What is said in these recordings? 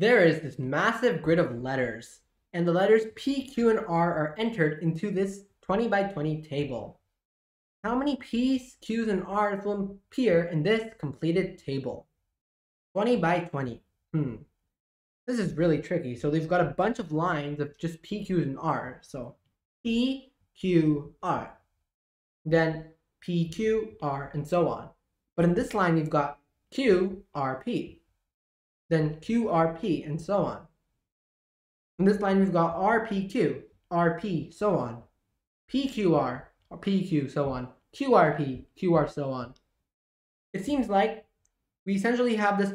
There is this massive grid of letters, and the letters P, Q, and R are entered into this 20 by 20 table. How many P's, Q's, and R's will appear in this completed table? 20 by 20. Hmm. This is really tricky. So they've got a bunch of lines of just P, Q's, and R. So P, Q, R. Then P, Q, R, and so on. But in this line, you've got Q, R, P then QRP, and so on. In this line, we've got RPQ, RP, so on, PQR, PQ, so on, QRP, QR, so on. It seems like we essentially have this,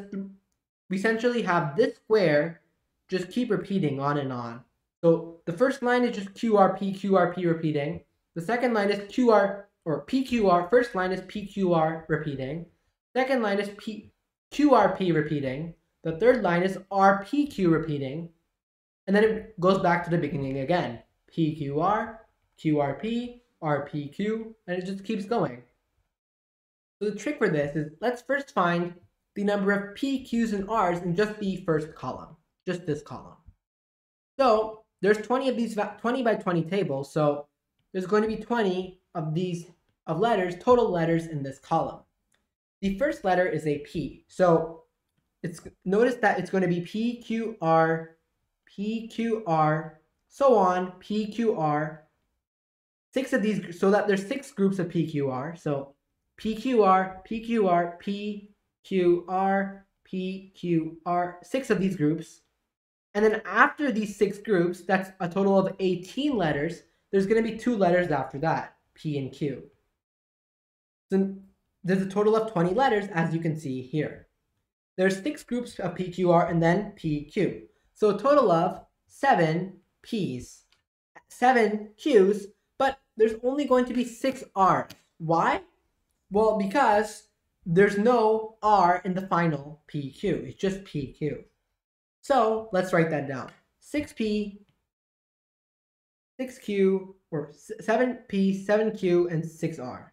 we essentially have this square just keep repeating on and on. So the first line is just QRP, QRP repeating. The second line is QR or PQR. First line is PQR repeating. Second line is P, QRP repeating. The third line is RPQ repeating. And then it goes back to the beginning again. PQR, QRP, RPQ, and it just keeps going. So the trick for this is let's first find the number of PQs and Rs in just the first column, just this column. So there's 20 of these 20 by 20 tables, so there's going to be 20 of these of letters, total letters in this column. The first letter is a P. So it's notice that it's going to be PQR, PQR, so on, PQR. Six of these, so that there's six groups of PQR. So PQR, PQR, PQR, PQR, six of these groups. And then after these six groups, that's a total of 18 letters. There's going to be two letters after that, P and Q. So there's a total of 20 letters, as you can see here. There's six groups of PQR and then PQ. So a total of seven P's, seven Q's, but there's only going to be six R's. Why? Well, because there's no R in the final PQ. It's just PQ. So let's write that down. 6P, 6Q, or 7P, 7Q, and 6R.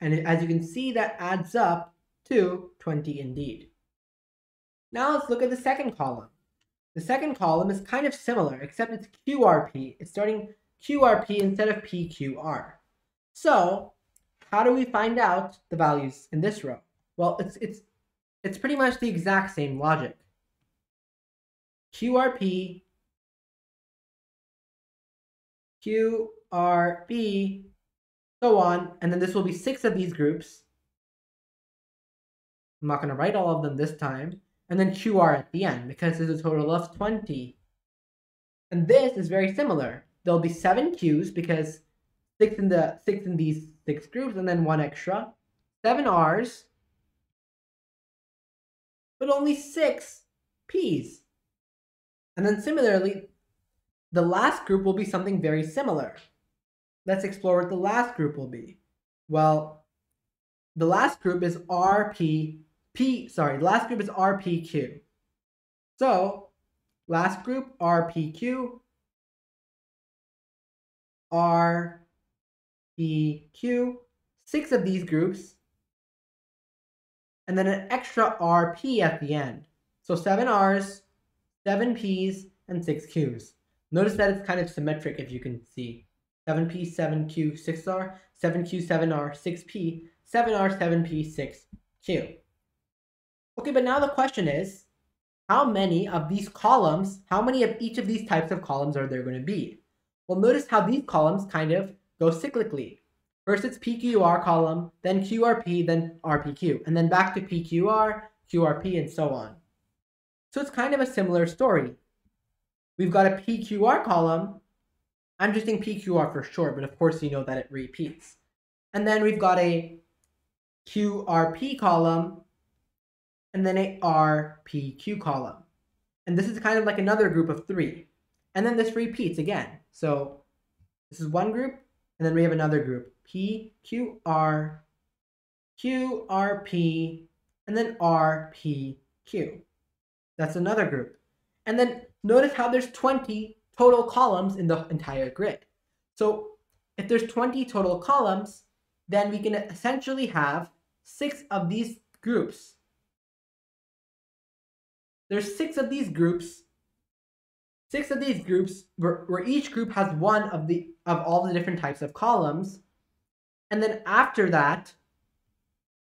And as you can see, that adds up to 20 indeed. Now let's look at the second column. The second column is kind of similar, except it's QRP. It's starting QRP instead of PQR. So, how do we find out the values in this row? Well, it's, it's, it's pretty much the exact same logic. QRP, QRB, so on, and then this will be six of these groups. I'm not going to write all of them this time. And then QR at the end, because there's a total of 20. And this is very similar. There'll be seven Qs because six in the six in these six groups, and then one extra. Seven Rs, but only six Ps. And then similarly, the last group will be something very similar. Let's explore what the last group will be. Well, the last group is RP P, sorry, last group is RPQ. So, last group, RPQ, RPQ, six of these groups, and then an extra RP at the end. So seven Rs, seven Ps, and six Qs. Notice that it's kind of symmetric if you can see. 7P, 7Q, 6R, 7Q, 7R, 6P, 7R, 7P, 6Q. Okay, but now the question is, how many of these columns, how many of each of these types of columns are there going to be? Well, notice how these columns kind of go cyclically. First it's PQR column, then QRP, then RPQ, and then back to PQR, QRP, and so on. So it's kind of a similar story. We've got a PQR column. I'm just saying PQR for short, but of course you know that it repeats. And then we've got a QRP column, and then a RPQ column. And this is kind of like another group of three. And then this repeats again. So this is one group, and then we have another group. P, Q, R, Q, R, P, and then R, P, Q. That's another group. And then notice how there's 20 total columns in the entire grid. So if there's 20 total columns, then we can essentially have six of these groups there's six of these groups. Six of these groups where, where each group has one of the of all the different types of columns. And then after that,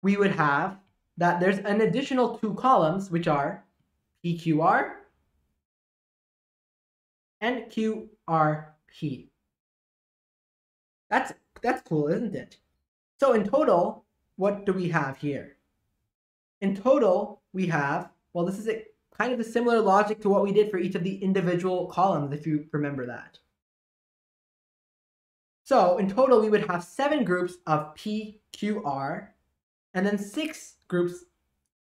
we would have that there's an additional two columns, which are PQR and QRP. That's that's cool, isn't it? So in total, what do we have here? In total, we have, well, this is a, kind of a similar logic to what we did for each of the individual columns, if you remember that. So in total, we would have seven groups of PQR, and then six groups,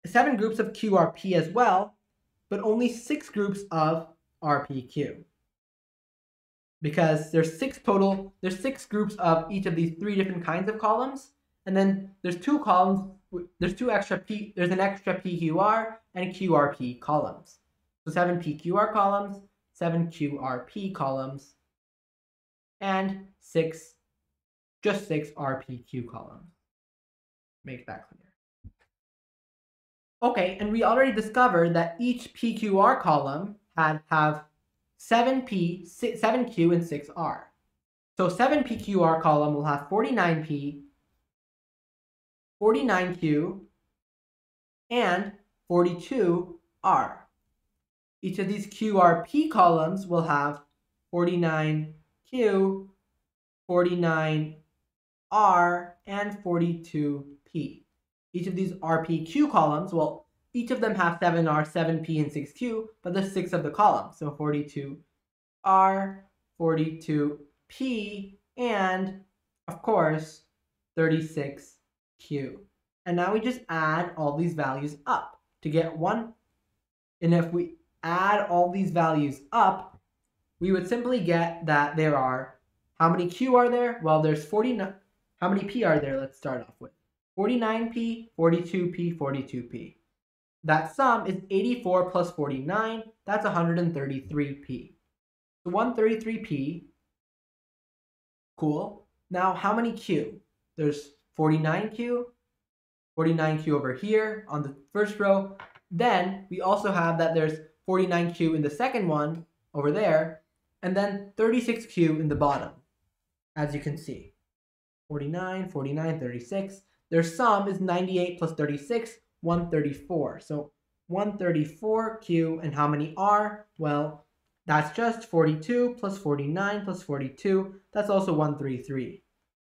seven groups of QRP as well, but only six groups of RPQ because there's six total, there's six groups of each of these three different kinds of columns. And then there's two columns, there's two extra P, there's an extra PQR and QRP columns. So seven PQR columns, seven QRP columns, and six, just six RPQ columns. Make that clear. Okay, and we already discovered that each PQR column had have 7P, 7Q, and 6R. So 7PQR column will have 49P, 49Q, and 42R. Each of these QRP columns will have 49Q, 49R, and 42P. Each of these RPQ columns will each of them have 7R, 7P, and 6Q, but there's six of the columns. So 42R, 42P, and of course, 36Q. And now we just add all these values up to get one. And if we add all these values up, we would simply get that there are, how many Q are there? Well, there's 49, how many P are there? Let's start off with 49P, 42P, 42P. That sum is 84 plus 49. That's 133p. So 133p. Cool. Now, how many q? There's 49q, 49q over here on the first row. Then we also have that there's 49q in the second one over there, and then 36q in the bottom, as you can see. 49, 49, 36. Their sum is 98 plus 36, 134. So 134Q and how many R? Well, that's just 42 plus 49 plus 42. That's also 133.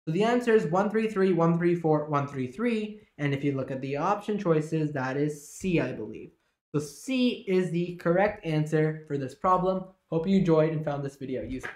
So the answer is 133, 134, 133. And if you look at the option choices, that is C, I believe. So C is the correct answer for this problem. Hope you enjoyed and found this video useful.